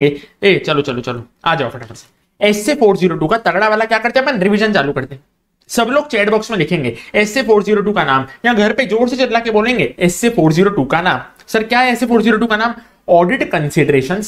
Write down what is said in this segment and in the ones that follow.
ए, चलो चलो चलो। आ जाओ फटाफट से। एस से फोर ज़ीरो टू का तगड़ा वाला क्या करते हैं? अपन रिविजन चालू करते हैं। सब लोग चैट बॉक्स में लिखेंगे एस से फोर ज़ीरो टू का नाम। या घर पे ज़ोर से चला के बोलेंगे एस से फोर ज़ीरो टू का नाम। सर क्या है एस से फोर ज़ीरो टू का नाम? Audit consideration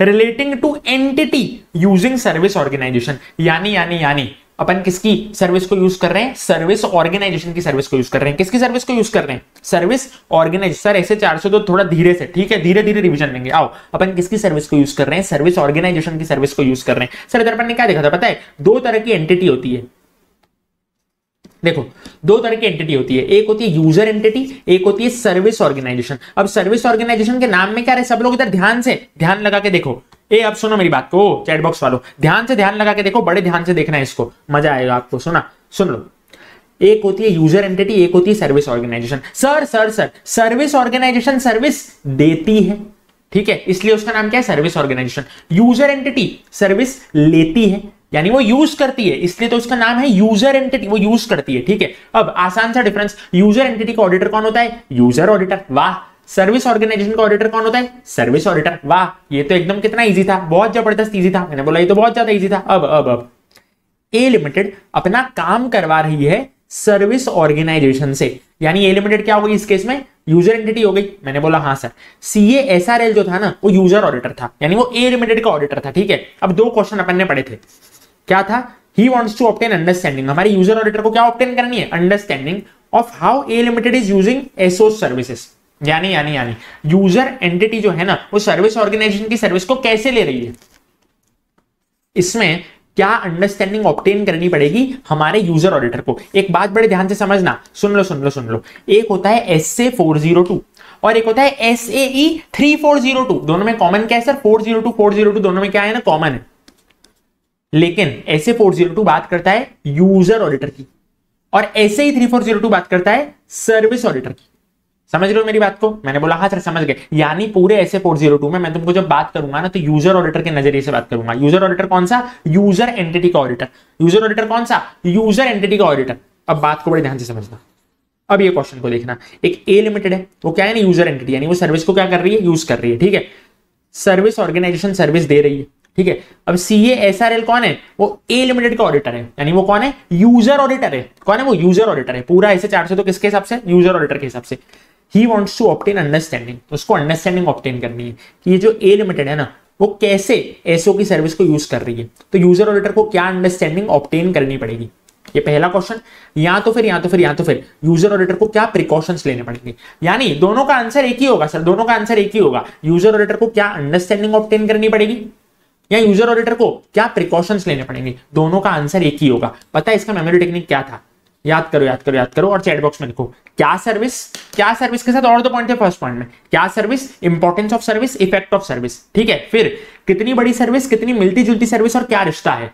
relating to entity using service organisation यानी यानी यानी अपन किसकी सर्विस को यूज़ कर रहे हैं? सर्विस ऑर्गेनाइजेशन की सर्विस को यूज़ कर रहे हैं। किसकी सर्विस को यूज़ कर रहे हैं? सर्विस ऑर्गेनाइज सर ऐसे चार सौ तो थोड़ा धीरे से, ठीक है? धीरे धीरे रिवीजन लेंगे। आओ, अपन किसकी सर्विस को यूज़ कर रहे हैं? सर्विस ऑर्गेनाइजेशन की सर्विस को यूज़ कर रहे हैं। सर इधर अपन ने क्या देखा था, पता है? दो तरह की एंटिटी होती है। देखो, दो तरह की एंटिटी होती है। एक होती है यूज़र एंटिटी एक होती है सर्विस ऑर्गेनाइजेशन अब सर्विस ऑर्गेनाइजेशन के नाम में क्या रहे? सब लोग इधर ध्यान से, ध्यान लगा के देखो। ए, अब सुनो मेरी बात को चैट बॉक्स वालों। ध्यान से ध्यान लगा के देखो, बड़े ध्यान से देखना है इसको। मज़ा आएगा आपको, सुना? सुन लो। एक होती है यूज़र एंटिटी एक होती है service organisation sir sir sir service organisation service देती है। ठीक है? इसलिए उसका नाम क्या है? Service organisation user entity service लेती है। यानी वो यूज़ करती है। इसलिए तो उसका नाम है यूज़र एंटिटी वो यूज़ करती है। ठीक है? अब आसान सा डिफरेंस यूज़र एंटिटी का ऑडिटर कौन होता है? यूज़र ऑडिटर वाह! सर्विस ऑर्गेनाइजेशन का ऑडिटर कौन होता है? सर्विस ऑडिटर वाह, ये तो एकदम कितना इजी था। बहुत ज़बरदस्त इजी था। मैंने बोला, ये तो बहुत ज़्यादा इजी था। अब अब अब। ए लिमिटेड अपना काम करवा रही है सर्विस ऑर्गेनाइजेशन से। यानी ए लिमिटेड क्या होगी इस केस में? यूज़र एंटिटी हो गई। मैंने बोला हाँ सर सीए एसआरएल जो था ना, वो यूज़र ऑडिटर था। यानी वो ए लिमिटेड का ऑडिटर था, ठीक है? अब दो क्वेश्चन अपन ने पढ़े थे। क्या था? He wants to obtain understanding हमारे यूज़र ऑडिटर को क्या ऑप्टेन करनी है? Understanding of how A limited is using SO services यानी यानी यानी। यूज़र एंटिटी जो है ना, वो सर्विस ऑर्गेनाइजेशन की सर्विस को कैसे ले रही है? इसमें क्या अंडरस्टैंडिंग ऑप्टेन करनी पड़ेगी हमारे यूज़र ऑडिटर को? एक बात बड़े ध्यान से समझना। सुन लो सुन लो सुन लो। एक होता है S A four zero two और एक होता है S A three four zero two दोनों में कॉमन क्या है sir four zero two four zero two दोनों में क्या है ना कॉमन है। लेकिन S A four zero two बात करता है यूज़र ऑडिटर की और S A three four zero two बात करता है सर्विस ऑडिटर की। समझ हो मेरी बात को? मैंने बोला हाँ सर, समझ गए। यानी पूरे ऐसे फोर ज़ीरो टू में मैं तुमको जब बात करूँगा ना तो यूज़र ऑडिटर के नज़रिए से बात करूँगा। यूज़र ऑडिटर कौन सा? यूज़र एंटिटी का ऑडिटर यूज़र ऑडिटर कौन सा? यूज़र एंटिटी का ऑडिटर अब बात को बड़े ध्यान से समझना। अब ये क्वेश्चन को देखना। एक ए लिमिटेड है। वो क्या है ना यूज़र एंटिटी यानी वो सर्विस को क्या कर रही है? यूज़ कर रही है, ठीक है? सर्विस ऑर्गेनाइजेशन सर्विस दे रही है, ठीक है? अब सी एस आर एल कौन है? वो ए लिमिटेड का ऑडिटर है। यानी वो कौन है? यूज़र ऑडिटर है। कौन है वो? यूज़र ऑडिटर है। पूरा ऐसे चार सौ तो किसके हिसाब से? यूज़र ऑडिटर के हिसाब से। He wants to obtain understanding उसको अंडरस्टैंडिंग ऑप्टेन करनी है कि ये जो ए लिमिटेड है ना, वो कैसे एसओ की सर्विस को यूज़ कर रही है? तो यूज़र ऑडिटर को क्या अंडरस्टैंडिंग ऑप्टेन करनी पड़ेगी? ये पहला क्वेश्चन या तो फिर, या तो फिर, या तो फिर यूज़र ऑडिटर को क्या प्रिकॉशंस लेने पड़ेंगे? यानी दोनों का आंसर एक ही होगा सर दोनों का आंसर एक ही होगा। यूज़र ऑडिटर को क्या अंडरस्टैंडिंग ऑप्टेन करनी पड़ेगी? या यूज़र ऑडिटर को क्या प्रिकॉशंस लेने पड़ेंगे? दोनों का आंसर एक ही होगा। पता है इसका मेमोरी टेक्निक क्या था? याद करो याद करो याद करो, और चैट बॉक्स में लिखो। क्या सर्विस क्या सर्विस के साथ और दो पॉइंट थे फ़र्स्ट पॉइंट में। क्या service importance of service effect of service ठीक है, फिर कितनी बड़ी सर्विस कितनी मिलती जुलती सर्विस और क्या रिश्ता है?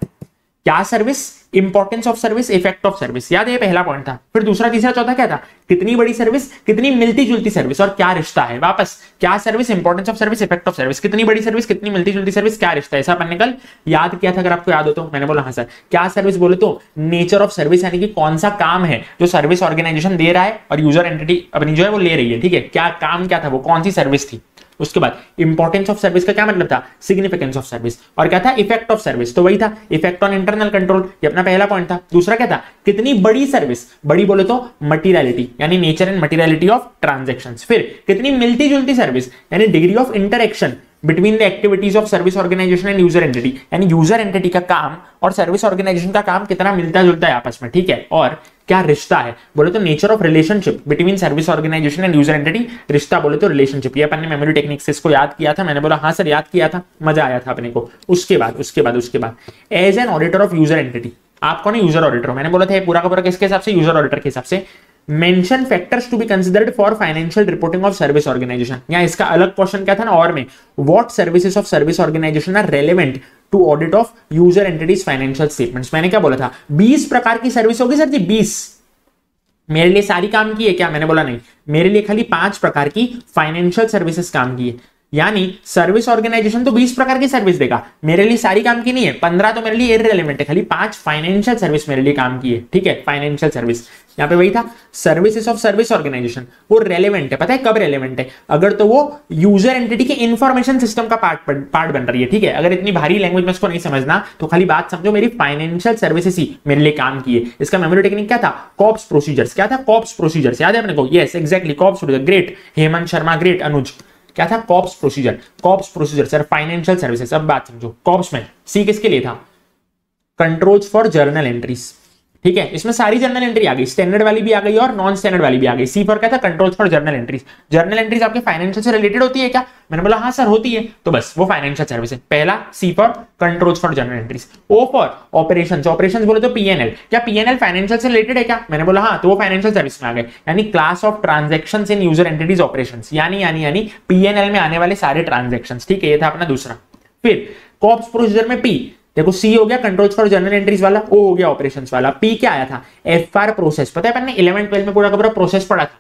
क्या service importance of service effect of service याद है पहला पॉइंट था। फिर दूसरा, तीसरा, चौथा क्या था? कितनी बड़ी सर्विस कितनी मिलती जुलती सर्विस और क्या रिश्ता है? वापस, क्या service importance of service effect of service कितनी बड़ी सर्विस कितनी मिलती जुलती सर्विस क्या रिश्ता है? ऐसा अपन ने कल याद किया था, अगर आपको याद हो तो। मैंने बोला हाँ सर। क्या सर्विस बोले तो? नेचर ऑफ़ सर्विस यानी कि कौन सा काम है जो सर्विस ऑर्गेनाइजेशन दे रहा है और यूज़र एंटिटी अपनी जो है वो ले रही है, ठीक है? क्या काम क्या था? वो कौन सी सर्विस थी? उसके बाद इंपॉर्टेंस ऑफ़ सर्विस का क्या मतलब था? सिग्निफिकेंस ऑफ़ सर्विस और क्या था? इफ़ेक्ट ऑफ़ सर्विस तो वही था इफ़ेक्ट ऑन इंटरनल कंट्रोल ये अपना पहला पॉइंट था। दूसरा क्या था? कितनी बड़ी सर्विस बड़ी बोले तो मटीरियलिटी यानी nature and materiality of transaction फिर कितनी मिलती जुलती सर्विस यानी degree of interaction between the activities of service organisation and user entity यानी यूज़र एंटिटी का काम और सर्विस ऑर्गेनाइजेशन का काम कितना मिलता जुलता है आपस में, ठीक है? और क्या रिश्ता है? बोले तो nature of relationship between service organisation and user entity रिश्ता बोले तो रिलेशनशिप ये अपन मेमोरी टेक्निक से इसको याद किया था। मैंने बोला हाँ सर, याद किया था। मज़ा आया था अपने को। उसके बाद उसके बाद उसके बाद। As an auditor of user entity आप कौन यूज़र ऑडिटर मैंने बोला था पूरा का पूरा किसके हिसाब से? यूज़र ऑडिटर के हिसाब से। Mention factors to be considered for financial reporting of service organisation या इसका अलग क्वेश्चन क्या था ना, और में what services of service organisation are relevant to audit of user entities financial statements मैंने क्या बोला था? 20 प्रकार की सर्विस होगी सर जी 20 मेरे लिए सारी काम की है क्या? मैंने बोला नहीं। मेरे लिए खाली पाँच प्रकार की फाइनेंशियल सर्विसेज़ काम की है। यानी सर्विस ऑर्गेनाइजेशन तो 20 प्रकार की सर्विस देगा। मेरे लिए सारी काम की नहीं है 15 तो मेरे लिए इरेलीवेंट है, खाली पाँच फाइनेंशियल सर्विस मेरे लिए काम की है, ठीक है? फाइनेंशियल सर्विस यहाँ पे वही था सर्विसेज़ ऑफ़ सर्विस ऑर्गेनाइजेशन वो रेलेवेंट है, पता है कब रेलेवेंट है? अगर तो वो यूज़र एंटिटी के इंफॉर्मेशन सिस्टम का पार्ट पार्ट बन रही है, ठीक है? अगर इतनी भारी लैंग्वेज में उसको नहीं समझना तो खाली बात समझो, मेरी फाइनेंशियल सर्विसेज़ ही मेरे लिए काम की है। इसका मेमोरी टेक्निक क्या था? कॉप्स प्रोसीजर्स क्या था? कॉप्स प्रोसीजर्स याद है अपने को? Yes exactly cops great Hemant Sharma great Anuj. क्या था? Cops procedure cops procedure sir financial services अब बात समझो। कॉप्स में सी किसके लिए था? कंट्रोल्स फॉर जर्नल एंट्रीज ठीक है? इसमें सारी जर्नल एंट्री आ गई। स्टैंडर्ड वाली भी आ गई और नॉन स्टैंडर्ड वाली भी आ गई। सी फॉर क्या था control for journal entries journal entries आपके फाइनेंशियल से रिलेटेड होती है क्या? मैंने बोला हाँ सर होती है। तो बस, वो फाइनेंशियल सर्विस है। पहला C for control for journal entries O for operation operation बोले तो पीएनएल क्या पीएनएल फाइनेंशियल से रिलेटेड है क्या? मैंने बोला हाँ तो वो फाइनेंशियल सर्विस में आ गए। यानी class of transaction in user entities operation यानी यानी यानी पीएनएल में आने वाले सारे ट्रांजेक्शन ठीक है, ये था अपना दूसरा। फिर कॉप्स प्रोसीजर में पी देखो सी हो गया कंट्रोल्स फॉर जनरल एंट्रीज वाला ओ हो गया ऑपरेशंस वाला। पी क्या आया था? एफ़ आर प्रोसेस पता है इलेवन ट्वेल्व में पूरा पूरा प्रोसेस पढ़ा था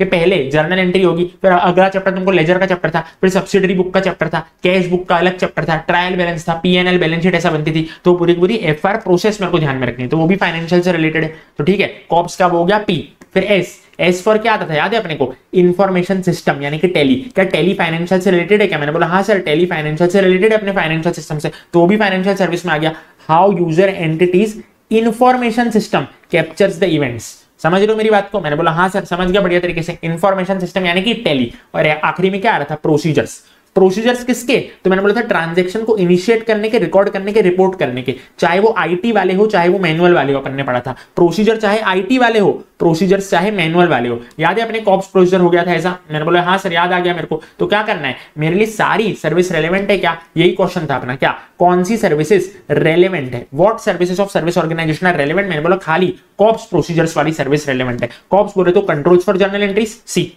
कि पहले जर्नल एंट्री होगी, फिर अगला चैप्टर तुमको लेजर का चैप्टर था, फिर सब्सिडरी बुक का चैप्टर था कैश बुक का अलग चैप्टर था ट्रायल बैलेंस था पीएनएल बैलेंस शीट ऐसा बनती थी। तो पूरी पूरी एफ़ आर प्रोसेस मेरे को ध्यान में रखनी है। तो वो भी फाइनेंशियल से रिलेटेड है। तो ठीक है कॉप्स का वो हो गया पी फिर एस एस फॉर क्या आता था? याद है अपने को? इन्फॉर्मेशन सिस्टम यानी कि टेली क्या टेली फाइनेंशियल से रिलेटेड है क्या? मैंने बोला हाँ सर टेली फाइनेंशियल से रिलेटेड है अपने फाइनेंशियल सिस्टम से। तो भी फाइनेंशियल सर्विस में आ गया। How user entities information system captures the events समझ रहे हो मेरी बात को? मैंने बोला हाँ सर समझ गया बढ़िया तरीके से। इंफॉर्मेशन सिस्टम यानी कि टेली और आखिरी में क्या आ रहा था? प्रोसीजर्स प्रोसीजर्स किसके? तो मैंने बोला था ट्रांजेक्शन को इनिशिएट करने के रिकॉर्ड करने के रिपोर्ट करने के। चाहे वो आईटी वाले हो, चाहे वो मैनुअल वाले हो, अपन ने पढ़ा था। प्रोसीजर चाहे आईटी वाले हो प्रोसीजर चाहे मैनुअल वाले हो। याद है अपने कॉप्स प्रोसीजर हो गया था ऐसा? मैंने बोला हाँ सर, याद आ गया मेरे को। तो क्या करना है? मेरे लिए सारी सर्विस रेलिवेंट है क्या? यही क्वेश्चन था अपना। क्या? कौन सी सर्विसेज़ रेलिवेंट है? What services of service organisation are relevant मैंने बोला, खाली कॉप्स प्रोसीजर्स वाली सर्विस रेलिवेंट है। कॉप्स बोले तो controls for journal entries C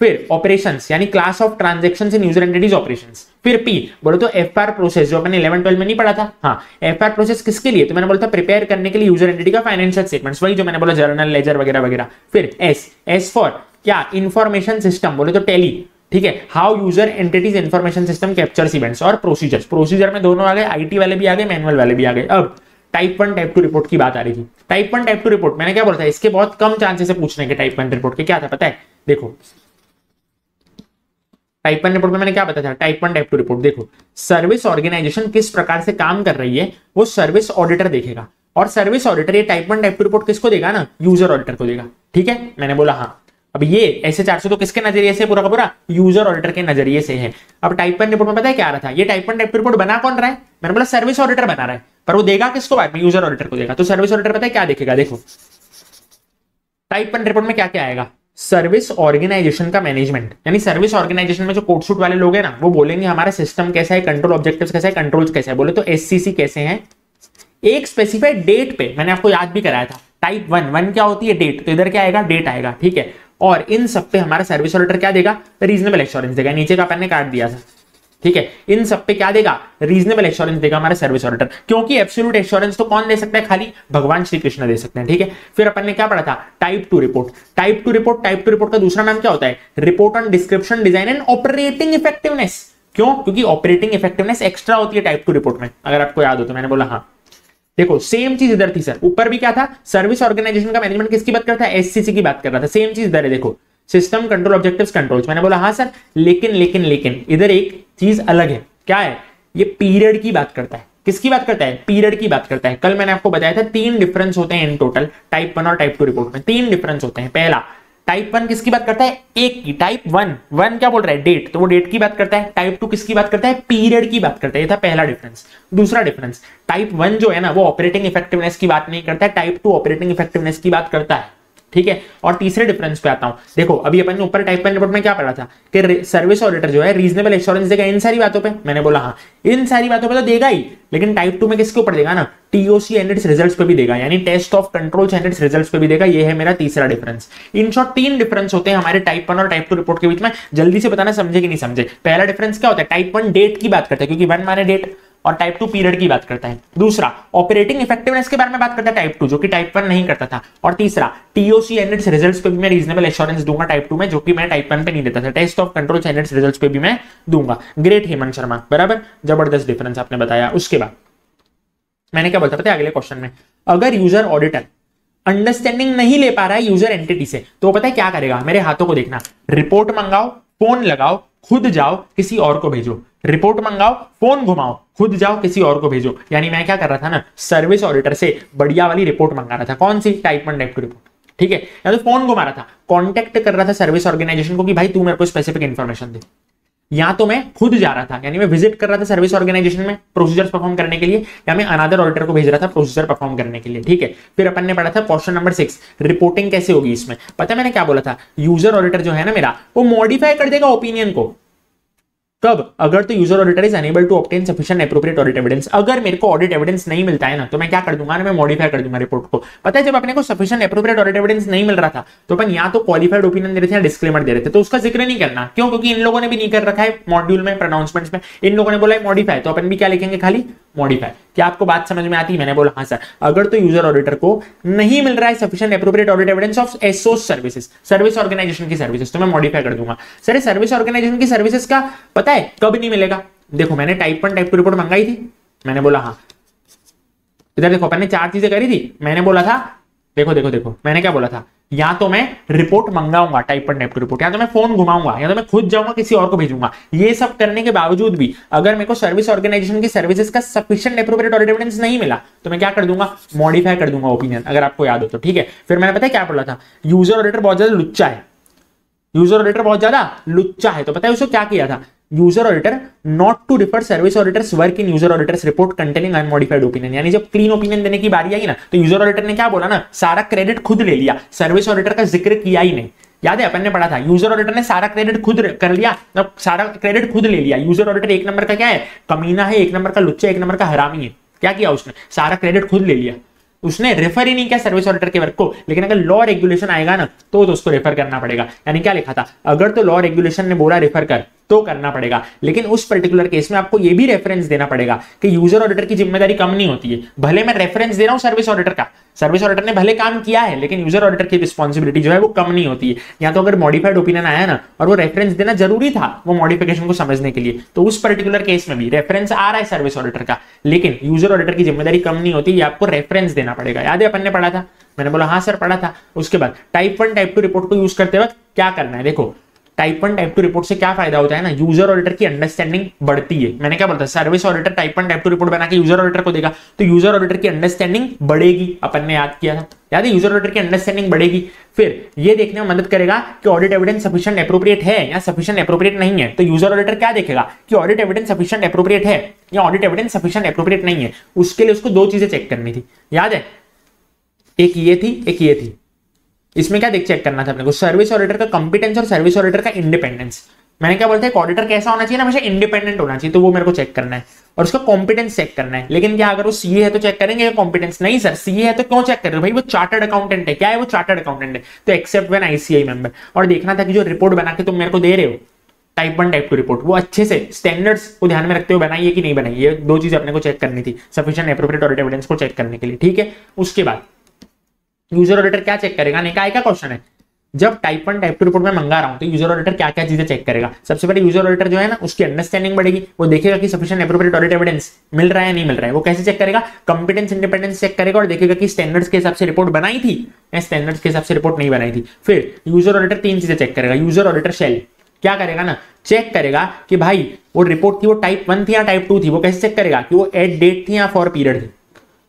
फिर ऑपरेशंस यानी class of transaction in user entities operation फिर पी बोलो तो एफ़ आर प्रोसेस जो अपने इलेवन ट्वेल्व में नहीं पढ़ा था। हाँ एफ़ आर प्रोसेस किसके लिए? तो मैंने बोला था प्रिपेयर करने के लिए यूज़र एंटिटी का फाइनेंशियल स्टेटमेंट्स वही जो मैंने बोला जर्नल लेजर वगैरह वगैरह। फिर एस एस फॉर क्या? इन्फॉर्मेशन सिस्टम बोले तो टेली ठीक है? How user entities information system captures events और प्रोसीजर्स प्रोसीजर में दोनों आ गए आईटी वाले भी आ गए मैनुअल वाले भी आ गए। अब type one type two report की बात आ रही थी। Type one type two report मैंने क्या बोला था? इसके बहुत कम चांसेस है पूछने के टाइप वन रिपोर्ट के क्या था, पता है? देखो टाइप वन रिपोर्ट में मैंने क्या बताया था? Type one type two report देखो सर्विस ऑर्गेनाइजेशन किस प्रकार से काम कर रही है, वो सर्विस ऑडिटर देखेगा। और सर्विस ऑडिटर ये type one type two report किसको देगा ना? यूज़र ऑडिटर को देगा। ठीक है? मैंने बोला हाँ। अब ये ऐसे चार तो किसके नज़रिए से पूरा का पूरा यूज़र ऑडिटर के नज़रिए से है। अब टाइप वन रिपोर्ट में पता है क्या आ रहा था? ये टाइप वन टाइप रिपोर्ट बना कौन रहा है? मैंने बोला सर्विस ऑडिटर बना रहा है। पर वो देगा किसको? बाद में यूज़र ऑडिटर को देगा। तो सर्विस ऑडिटर पता है क्या देखेगा? देखो। टाइप वन रिपोर्ट में क्या क्या आएगा? सर्विस ऑर्गेनाइजेशन का मैनेजमेंट, यानी सर्विस ऑर्गेनाइजेशन में जो कोट सूट वाले लोग हैं ना, वो बोलेंगे हमारा सिस्टम कैसा है, कंट्रोल ऑब्जेक्टिव्स कैसा है, कंट्रोल्स कैसे है। बोले तो एससीसी कैसे हैं? एक स्पेसिफाइड डेट पे, मैंने आपको याद भी कराया था टाइप वन वन क्या होती है? डेट तो इधर क्या आएगा? डेट आएगा, ठीक है। और इन सब पे हमारा सर्विस ऑर्डर क्या देगा? रीजनेबल एश्योरेंस देगा, नीचे का अपन ने काट दिया था। ठीक है? इन सब पे क्या देगा? रीजनेबल एश्योरेंस देगा हमारा सर्विस ऑर्डर क्योंकि एब्सोल्यूट एश्योरेंस तो कौन दे सकता है? खाली भगवान श्री कृष्ण दे सकते हैं, ठीक है? फिर अपन ने क्या पढ़ा था? Type two report type two report type two report का दूसरा नाम क्या होता है? Report on description design and operating effectiveness क्यों? क्योंकि ऑपरेटिंग इफेक्टिवनेस एक्स्ट्रा होती है टाइप टू रिपोर्ट में। अगर आपको याद हो तो मैंने बोला हाँ। देखो सेम चीज़ इधर थी सर ऊपर भी क्या था? सर्विस ऑर्गेनाइजेशन का मैनेजमेंट किसकी बात करता है एससीसी की बात कर रहा था। सेम चीज़ इधर है, देखो। सिस्टम कंट्रोल ऑब्जेक्टिव्स कंट्रोल्स मैंने बोला हाँ सर लेकिन लेकिन लेकिन, इधर एक चीज़ अलग है। क्या है? ये पीरियड की बात करता है। किसकी बात करता है? पीरियड की बात करता है। कल मैंने आपको बताया था, तीन डिफरेंस होते हैं इन टोटल टाइप वन और टाइप टू रिपोर्ट में। तीन डिफरेंस होते हैं। पहला टाइप वन किसकी बात करता है? एक की। टाइप वन वन क्या बोल रहा है? डेट तो वो डेट की बात करता है। टाइप टू किसकी बात करता है? पीरियड की बात करता है। ये था पहला डिफरेंस दूसरा डिफरेंस टाइप वन जो है ना, वो ऑपरेटिंग इफेक्टिवनेस की बात नहीं करता है। टाइप टू ऑपरेटिंग इफेक्टिवनेस की बात करता है। ठीक है? और तीसरे डिफरेंस पे आता हूँ। देखो, अभी अपन ऊपर टाइप रिपोर्ट में क्या पढ़ा था? कि सर्विस ऑडिटर जो है रीजनेबल एश्योरेंस देगा इन सारी बातों पे। मैंने बोला हाँ इन सारी बातों पे तो देगा ही, लेकिन टाइप टू में किसके ऊपर देगा ना? टीओसी एंड इट्स रिजल्ट्स पे भी देगा, यानी test of control and its results पे भी देगा। ये है मेरा तीसरा डिफरेंस इन शॉर्ट तीन डिफरेंस होते हैं हमारे टाइप वन और टाइप टू रिपोर्ट के बीच में। जल्दी से बताना, समझे कि नहीं समझे? पहला डिफरेंस क्या होता है? टाइप वन डेट की बात करते हैं, क्योंकि वन माने डेट और टाइप टू पीरियड की बात करता है। दूसरा ऑपरेटिंग इफेक्टिवनेस के बारे में बात करता है टाइप टू जो कि टाइप वन नहीं करता था। और तीसरा टीओसी एंड इट्स रिजल्ट्स पे भी मैं रीजनेबल एश्योरेंस दूँगा टाइप टू में, जो कि मैं टाइप वन पे नहीं देता था। Test of control and its results पे भी मैं दूँगा। ग्रेट हेमंत शर्मा। बराबर? ज़बरदस्त डिफरेंस आपने बताया। उसके बाद, मैंने क्या बोलता पता अगले क्वेश्चन में? अगर यूज़र ऑडिटर अंडरस्टैंडिंग नहीं ले पा रहा है यूज़र एंटिटी से तो पता है क्या करेगा? मेरे हाथों को देखना। रिपोर्ट मंगाओ फ़ोन लगाओ खुद जाओ किसी और को भेजो। रिपोर्ट मंगाओ, फ़ोन घुमाओ, खुद जाओ किसी और को भेजो। यानी मैं क्या कर रहा था ना, सर्विस ऑडिटर से बढ़िया वाली रिपोर्ट मंगा रहा था। कौन सी? Type one, type two report. ठीक है? या तो फ़ोन घुमा रहा था। कॉन्टेक्ट कर रहा था सर्विस ऑर्गेनाइजेशन को कि भाई तू मेरे को स्पेसिफिक इन्फॉर्मेशन दे। या तो मैं खुद जा रहा था, यानी मैं विज़िट कर रहा था सर्विस ऑर्गेनाइजेशन में प्रोसीजर परफॉर्म करने के लिए, या मैं अनादर ऑडिटर को भेज रहा था प्रोसीजर परफॉर्म करने के लिए, ठीक है? फिर अपन ने पढ़ा था क्वेश्चन नंबर सिक्स रिपोर्टिंग कैसे होगी इसमें? पता मैंने क्या बोला था? यूज़र ऑडिटर जो है ना मेरा, वो मॉडिफाई कर देगा ओपिनियन को। कब अगर तो user auditor is unable to obtain sufficient appropriate audit evidence अगर मेरे को ऑडिट एविडेंस नहीं मिलता है ना तो मैं क्या कर दूँगा ना, मैं मॉडिफाई कर दूँगा रिपोर्ट को। पता है, जब अपने को सफिशियंट एप्रोप्रिएट ऑडिट एविडेंस नहीं मिल रहा था तो अपन या तो क्वालिफाइड ओपिनियन दे रहे थे या डिस्क्लेमर दे रहे थे तो उसका ज़िक्र नहीं करना। क्यों? क्योंकि इन लोगों ने भी नहीं कर रखा है मॉड्यूल में प्रोनाउंसमेंट्स में। इन लोगों ने बोला है मॉडिफाई तो अपन भी क्या लिखेंगे खाली? मॉडिफाई क्या आपको बात समझ में आती है? मैंने बोला हाँ सर अगर तो यूज़र ऑडिटर को नहीं मिल रहा है sufficient appropriate audit evidence of SO services service organisation की सर्विसेज़ तो मैं मॉडिफाई कर दूँगा। सर सर्विस ऑर्गेनाइजेशन की सर्विसेज़ का पता है? कब नहीं मिलेगा? देखो, मैंने type one type two report मंगाई थी। मैंने बोला हाँ. इधर देखो, अपन ने चार चीज़ें करी थी। मैंने बोला था, देखो देखो देखो। मैंने क्या बोला था? या तो मैं रिपोर्ट मंगाऊँगा टाइप पर टू रिपोर्ट या तो मैं फ़ोन घुमाऊँगा, या तो मैं खुद जाऊँगा, किसी और को भेजूँगा। ये सब करने के बावजूद भी अगर मेरे को सर्विस ऑर्गेनाइजेशन की सर्विसेज़ का सफिशिएंट एप्रोप्रिएट ऑडिट एविडेंस नहीं मिला तो मैं क्या कर दूँगा? मॉडिफाई कर दूँगा ओपिनियन अगर आपको याद हो तो ठीक है? फिर मैंने पता है क्या बोला था? यूज़र ऑडिटर बहुत ज़्यादा लुच्चा है। यूज़र ऑडिटर बहुत ज़्यादा लुच्चा है। तो पता है उसको क्या किया था? User auditor not to refer service auditors work in user auditors report containing unmodified opinion यानी जब क्लीन ओपिनियन देने की बारी आई ना तो यूज़र ऑडिटर ने क्या बोला ना सारा क्रेडिट खुद ले लिया। सर्विस ऑडिटर का ज़िक्र किया ही नहीं। याद है अपन ने पढ़ा था यूज़र ऑडिटर ने सारा क्रेडिट खुद कर लिया सारा क्रेडिट खुद ले लिया। यूज़र ऑडिटर एक नंबर का क्या है? कमीना है एक नंबर का लुच्चा एक नंबर का हरामी है। क्या किया उसने? सारा क्रेडिट खुद ले लिया। उसने रेफर ही नहीं किया सर्विस ऑडिटर के वर्क को। लेकिन अगर लॉ रेगुलेशन आएगा ना तो, तो उसको रेफर करना पड़ेगा। यानी क्या लिखा था? अगर तो लॉ रेगुलेशन ने बोला रेफर कर तो करना पड़ेगा। लेकिन उस पर्टिकुलर केस में आपको यह भी रेफरेंस देना पड़ेगा कि यूज़र ऑडिटर की ज़िम्मेदारी कम नहीं होती है। भले मैं रेफरेंस दे रहा हूँ सर्विस ऑडिटर का। सर्विस ऑडिटर ने भले काम किया है, लेकिन यूज़र ऑडिटर की रिस्पॉन्सिबिलिटी जो है वो कम नहीं होती है। या तो अगर मॉडिफाइड ओपिनियन आया ना, और वो रेफरेंस देना ज़रूरी था वो मॉडिफिकेशन को समझने के लिए तो उस पर्टिकुलर केस में भी रेफरेंस आ रहा है सर्विस ऑडिटर का। लेकिन यूज़र ऑडिटर की ज़िम्मेदारी कम नहीं होती आपको रेफरेंस देना पड़ेगा। याद है, अपन ने पढ़ा था? मैंने बोला हाँ सर पढ़ा था। उसके बाद type one type two report को यूज़ करते वक्त क्या करना है? देखो type one type two report से क्या फ़ायदा होता है ना? यूज़र ऑडिटर की अंडरस्टैंडिंग बढ़ती है। मैंने क्या बोलता service auditor type one type two report बना के यूज़र ऑडिटर को देगा तो यूज़र ऑडिटर की अंडरस्टैंडिंग बढ़ेगी। अपन ने याद किया था। याद है? यूज़र ऑडिटर की अंडरस्टैंडिंग बढ़ेगी। फिर ये देखने में मदद करेगा कि ऑडिट एविडेंस सफिशिएंट एप्रोप्रिएट है या सफिशिएंट एप्रोप्रिएट नहीं है। तो यूज़र ऑडिटर क्या देखेगा कि ऑडिट एविडेंस सफिशिएंट एप्रोप्रिएट है या ऑडिट एविडेंस सफिशिएंट एप्रोप्रिएट नहीं है। उसके लिए उसको दो चीज़ें चेक करनी थी। याद है? एक ये थी, एक ये थी। इसमें क्या देख चेक करना था अपने को? सर्विस ऑडिटर का कॉम्पिटेंस और सर्विस ऑडिटर का इंडिपेंडेंस मैंने क्या बोलता है ऑडिटर कैसा होना चाहिए ना, हमेशा इंडिपेंडेंट होना चाहिए तो वो मेरे को चेक करना है। और उसका कॉम्पिटेंस चेक करना है। लेकिन क्या अगर वो सीए है तो चेक करेंगे कॉम्पिटेंस नहीं सर सीए है तो क्यों चेक कर रहे हो? भाई, वो चार्टर्ड अकाउंटेंट है। क्या है वो चार्टर्ड अकाउंटेंट है? तो एक्सेप्ट वेन आईसीआई मेंबर और देखना था कि जो रिपोर्ट बना के तुम मेरे को दे रहे हो type one type two report वो अच्छे से स्टैंडर्ड्स को ध्यान में रखते हुए बनाइए कि नहीं बनाइए? दो चीज़ें अपने को चेक करनी थी। सफिशियंट एप्रोप्रिएट ऑडिट एविडेंस को चेक करने के लिए, ठीक है? उसके बाद यूज़र ऑडिटर क्या चेक करेगा? निकाय का क्वेश्चन है। जब type one type two report में मंगा रहा हूँ तो यूज़र ऑडिटर क्या क्या चीज़ें चेक करेगा? सबसे पहले यूज़र ऑडिटर जो है ना, उसकी अंडरस्टैंडिंग बढ़ेगी। वो देखेगा कि सफिशिएंट एप्रोप्रिएट ऑडिट एविडेंस मिल रहा है नहीं मिल रहा है। वो कैसे चेक करेगा? कंपिटेंस इंडिपेंडेंस चेक करेगा और देखेगा कि स्टैंडर्ड्स के हिसाब से रिपोर्ट बनाई थी या स्टैंडर्ड्स के हिसाब से रिपोर्ट नहीं बनाई थी। फिर यूज़र ऑडिटर तीन चीज़ें चेक करेगा। यूज़र ऑडिटर शेल क्या करेगा ना? चेक करेगा कि भाई, वो रिपोर्ट थी, वो टाइप वन थी या टाइप टू थी? वो कैसे चेक करेगा कि वो एट डेट थी या फॉर पीरियड थी?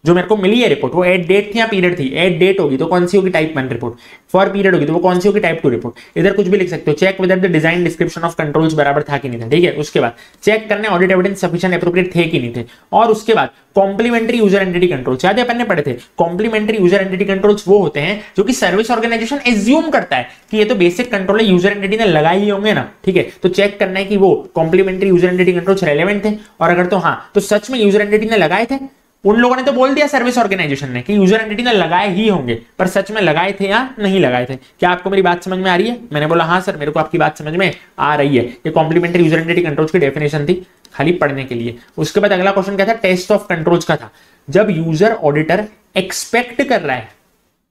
जो मेरे को मिली है रिपोर्ट वो एट डेट थी या पीरियड थी? एट डेट होगी तो कौन सी होगी type one report for period होगी तो वो कौन सी होगी टाइप टू रिपोर्ट इधर कुछ भी लिख सकते हो। Check whether the design description of controls बराबर था कि नहीं था। ठीक है, उसके बाद चेक करने ऑडिट एविडेंस सफिशिएंट एप्रोप्रिएट थे कि नहीं थे। और उसके बाद कॉम्प्लीमेंट्री यूज़र एंटिटी कंट्रोल्स याद अपन ने पढ़े थे कॉम्प्लीमेंट्री यूज़र एंटिटी कंट्रोल्स वो होते हैं जो कि सर्विस ऑर्गेनाइजेशन एज्यूम करता है कि ये तो बेसिक कंट्रोल है यूज़र एंटिटी ने लगाई ही होंगे ना। ठीक है तो चेक करना है कि वो complementary user entity controls relevant थे। और अगर तो हाँ तो सच में यूज़र एंटिटी ने लगाए थे? उन लोगों ने तो बोल दिया सर्विस ऑर्गेनाइजेशन ने कि यूज़र एंटिटी ने लगाए ही होंगे, पर सच में लगाए थे या नहीं लगाए थे? क्या आपको मेरी बात समझ में आ रही है? मैंने बोला हाँ सर मेरे को आपकी बात समझ में आ रही है ये कॉम्प्लीमेंट्री यूज़र एंटिटी कंट्रोल्स की डेफिनेशन थी खाली पढ़ने के लिए. उसके बाद अगला क्वेश्चन क्या था? टेस्ट ऑफ़ कंट्रोल्स का था। जब यूज़र ऑडिटर एक्सपेक्ट कर रहा है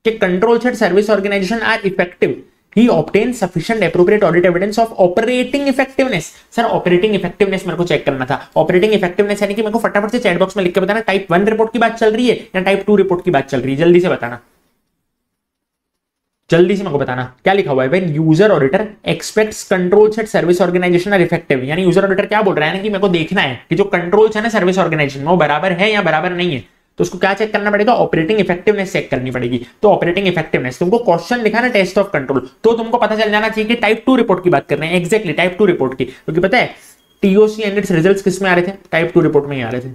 कि controls at service organization are effective he obtained sufficient appropriate audit evidence of operating effectiveness. Sir operating effectiveness मेरे को चेक करना था। ऑपरेटिंग इफेक्टिवनेस यानी कि मेरे को फटाफट से चैट बॉक्स में लिख के बताना टाइप वन रिपोर्ट की बात चल रही है या टाइप टू रिपोर्ट की बात चल रही है? जल्दी से बताना। जल्दी से मेरे को बताना। क्या लिखा हुआ है? When user auditor expects controls at service organization are effective यानी यूज़र ऑडिटर क्या बोल रहा है ना कि मेरे को देखना है कि जो कंट्रोल्स है ना सर्विस ऑर्गेनाइजेशन वो बराबर है या बराबर नहीं है? तो उसको क्या चेक करना पड़ेगा? ऑपरेटिंग इफेक्टिवनेस चेक करनी पड़ेगी। तो ऑपरेटिंग इफेक्टिवनेस तुमको क्वेश्चन लिखा ना टेस्ट ऑफ़ कंट्रोल तो तुमको पता चल जाना चाहिए कि टाइप टू रिपोर्ट की बात कर रहे हैं। एक्जैक्टली टाइप टू रिपोर्ट की। क्योंकि तो पता है टीओसी एंड इट्स रिज़ल्ट किसमें आ रहे थे? टाइप टू रिपोर्ट में ही आ रहे थे।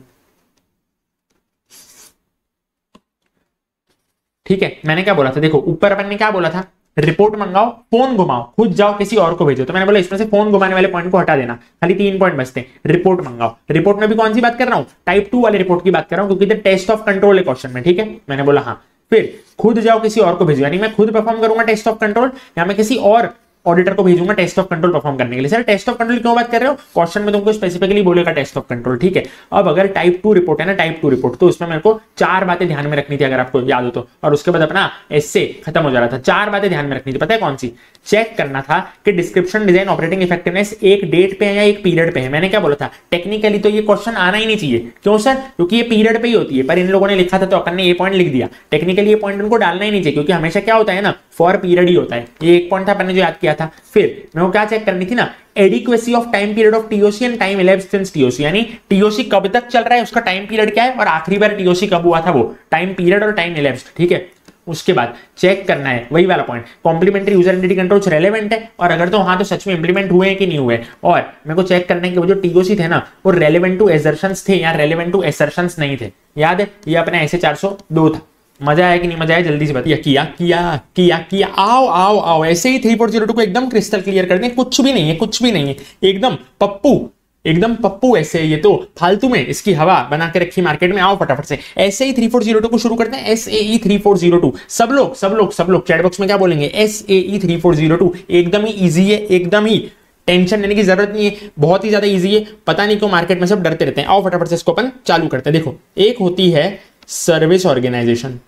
ठीक है, मैंने क्या बोला था? देखो, ऊपर अपन ने क्या बोला था? रिपोर्ट मंगाओ फ़ोन घुमाओ, खुद जाओ किसी और को भेजो। तो मैंने बोला, इसमें से फ़ोन घुमाने वाले पॉइंट को हटा देना। खाली तीन पॉइंट बचते हैं। रिपोर्ट मंगाओ। रिपोर्ट में भी कौन सी बात कर रहा हूँ? टाइप टू वाले रिपोर्ट की बात कर रहा हूँ, क्योंकि टेस्ट ऑफ़ कंट्रोल है क्वेश्चन में, ठीक है? मैंने बोला हाँ। फिर, खुद जाओ किसी और को भेजो। यानी मैं खुद परफॉर्म करूँगा टेस्ट ऑफ़ कंट्रोल या मैं किसी और ऑडिटर को भेजूँगा टेस्ट ऑफ़ कंट्रोल परफॉर्म करने के लिए। सर टेस्ट ऑफ़ कंट्रोल क्यों बात कर रहे हो? क्वेश्चन में तुमको स्पेसिफिकली बोलेगा टेस्ट ऑफ़ कंट्रोल ठीक है? अब अगर टाइप टू रिपोर्ट है ना टाइप टू रिपोर्ट तो उसमें मेरे को चार बातें ध्यान में रखनी थी अगर आपको याद हो तो। और उसके बाद अपना एससे खत्म हो जा रहा था। चार बातें ध्यान में रखनी थी। पता है कौन सी? चेक करना था कि डिस्क्रिप्शन डिज़ाइन ऑपरेटिंग इफेक्टिवनेस एक डेट पे है या एक पीरियड पे है। मैंने क्या बोला था? टेक्निकली तो ये क्वेश्चन आना ही नहीं चाहिए। क्यों सर? क्योंकि ये पीरियड पे ही होती है। पर इन लोगों ने लिखा था तो अपन ने ये पॉइंट लिख दिया। टेक्निकली ये पॉइंट उनको डालना ही नहीं चाहिए, क्योंकि हमेशा क्या होता है ना फॉर पीरियड ही होता है। ये एक पॉइंट था, अपन जो याद किया था। फिर मेरे को क्या चेक करनी थी ना? Adequacy of time period of TOC and time elapse since TOC यानी टीओसी कब तक चल रहा है, उसका टाइम पीरियड क्या है? और आखिरी बार टीओसी कब हुआ था वो? टाइम पीरियड और टाइम इलेप्स ठीक है? उसके बाद चेक करना है, वही वाला point complementary user entity controls relevant है, और अगर तो हाँ तो सच में इंप्लीमेंट हुए हैं कि नहीं हुए और मेरे को चेक करना है कि वो जो टीओसी थे ना, वो रेलेवेंट टू एसर्शंस थे या रेलेवेंट टू एसर्शंस नहीं थे? याद है? ये अपने ऐसे 402 था। मज़ा आया कि नहीं, मज़ा आया? जल्दी से बताइए। किया किया किया किया। आओ आओ आओ। ऐसे ही थ्री फोर ज़ीरो टू को एकदम क्रिस्टल क्लियर कर दें। कुछ भी नहीं है, कुछ भी नहीं है। एकदम पप्पू एकदम पप्पू ऐसे ये तो फालतू में इसकी हवा बना के रखी मार्केट में। आओ फटाफट से। ऐसे ही थ्री फोर ज़ीरो टू को शुरू करते हैं। S A E three four zero two. सब लोग सब लोग सब लोग चैट बॉक्स में क्या बोलेंगे? S A E three four zero two. एकदम ही ईजी है, एकदम ही टेंशन लेने की ज़रूरत नहीं है। बहुत ही ज़्यादा ईजी है। पता नहीं क्यों मार्केट में सब डरते रहते हैं। आओ फटाफट से इसको अपन चालू करते हैं। देखो, एक होती है सर्विस ऑर्गेनाइजेशन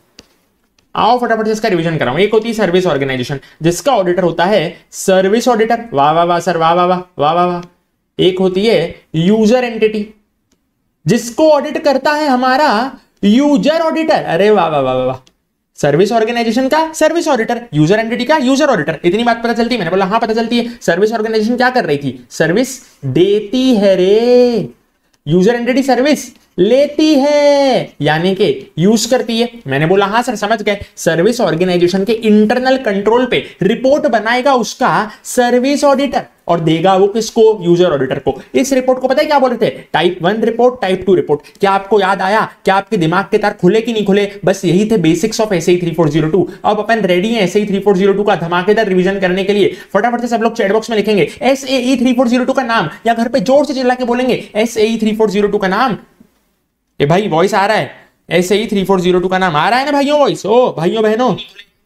आओ फटाफट से इसका रिवीजन कराऊं। एक होती है सर्विस ऑर्गेनाइजेशन जिसका ऑडिटर होता है सर्विस ऑडिटर वाह वाह वाह सर वाह वाह वाह वाह वाह वाह। एक होती है यूज़र एंटिटी जिसको ऑडिट करता है हमारा यूज़र ऑडिटर अरे वाह वाह वाह वाह सर्विस ऑर्गेनाइजेशन का सर्विस ऑडिटर यूज़र एंटिटी का यूज़र ऑडिटर इतनी बात पता चलती है? मैंने बोला हाँ पता चलती है। सर्विस ऑर्गेनाइजेशन क्या कर रही थी? सर्विस देती है रे। यूज़र एंटिटी सर्विस लेती है। यानी कि यूज़ करती है। मैंने बोला हाँ सर, समझ गए। सर्विस ऑर्गेनाइजेशन के इंटरनल कंट्रोल पे रिपोर्ट बनाएगा उसका सर्विस ऑडिटर और देगा वो किसको? यूज़र ऑडिटर को। इस रिपोर्ट को पता है क्या बोल रहे थे? Type one report, type two report. क्या आपको याद आया? क्या आपके दिमाग के तार खुले कि नहीं खुले? बस यही थे basics of SE three four zero two अब अपन रेडी है SE three four zero two का धमाकेदार रिविजन करने के लिए। फटाफट से सब लोग चैट बॉक्स में लिखेंगे S A three four zero two का नाम। या घर पे ज़ोर से चिल्ला के बोलेंगे S A three four zero two का नाम। ए भाई वॉइस आ रहा है। ऐसे ही थ्री फोर ज़ीरो टू का नाम आ रहा है ना भाइयों वॉइस ओ, भाइयों बहनों।